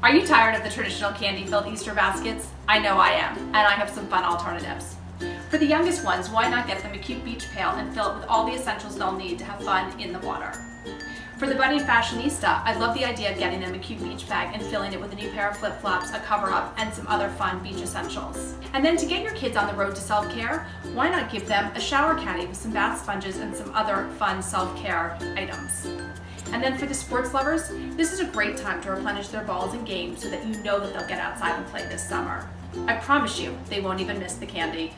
Are you tired of the traditional candy-filled Easter baskets? I know I am, and I have some fun alternatives. For the youngest ones, why not get them a cute beach pail and fill it with all the essentials they'll need to have fun in the water? For the budding fashionista, I love the idea of getting them a cute beach bag and filling it with a new pair of flip-flops, a cover-up, and some other fun beach essentials. And then to get your kids on the road to self-care, why not give them a shower caddy with some bath sponges and some other fun self-care items. And then for the sports lovers, this is a great time to replenish their balls and games so that you know that they'll get outside and play this summer. I promise you, they won't even miss the candy.